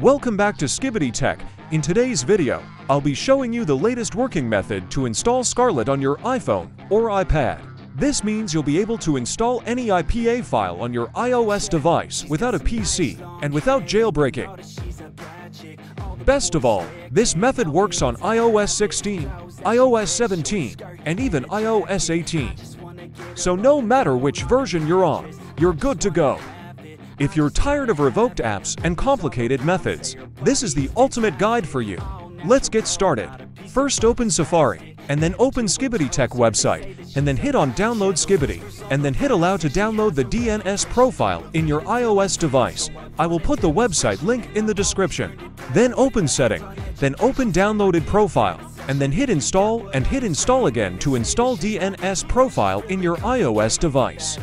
Welcome back to Skibidi Tech. In today's video, I'll be showing you the latest working method to install Scarlet on your iPhone or iPad. This means you'll be able to install any IPA file on your iOS device without a PC and without jailbreaking. Best of all, this method works on iOS 16, iOS 17, and even iOS 18. So no matter which version you're on, you're good to go. If you're tired of revoked apps and complicated methods, this is the ultimate guide for you. Let's get started. First open Safari, and then open Skibidi Tech website, and then hit on Download Skibidi, and then hit Allow to download the DNS profile in your iOS device. I will put the website link in the description. Then open Setting, then open Downloaded Profile, and then hit Install and hit Install again to install DNS profile in your iOS device.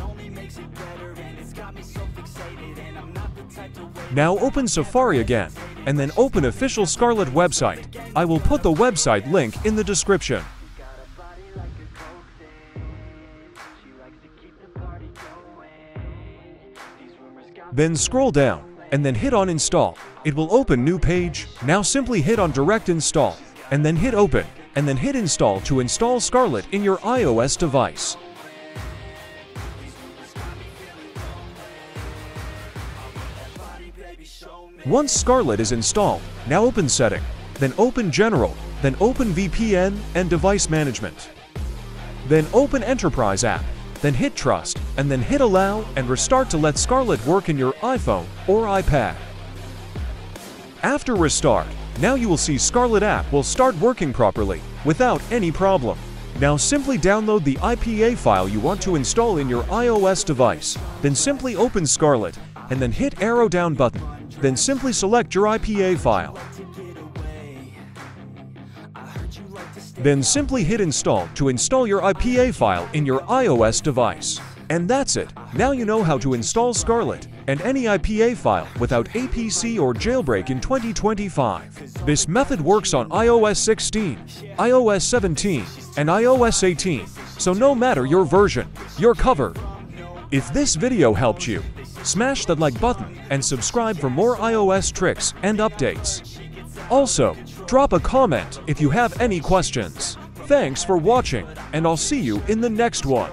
Now open Safari again, and then open official Scarlet website. I will put the website link in the description. Then scroll down, and then hit on Install. It will open new page. Now simply hit on Direct Install, and then hit Open, and then hit Install to install Scarlet in your iOS device. Once Scarlet is installed, now open Setting, then open General, then open VPN and Device Management. Then open Enterprise app, then hit Trust, and then hit Allow and restart to let Scarlet work in your iPhone or iPad. After restart, now you will see Scarlet app will start working properly without any problem. Now simply download the IPA file you want to install in your iOS device. Then simply open Scarlet and then hit arrow down button. Then simply select your IPA file. Then simply hit install to install your IPA file in your iOS device. And that's it. Now you know how to install Scarlet and any IPA file without APC or jailbreak in 2025. This method works on iOS 16, iOS 17, and iOS 18, so no matter your version, you're covered. If this video helped you, smash that like button and subscribe for more iOS tricks and updates. Also, drop a comment if you have any questions. Thanks for watching, and I'll see you in the next one.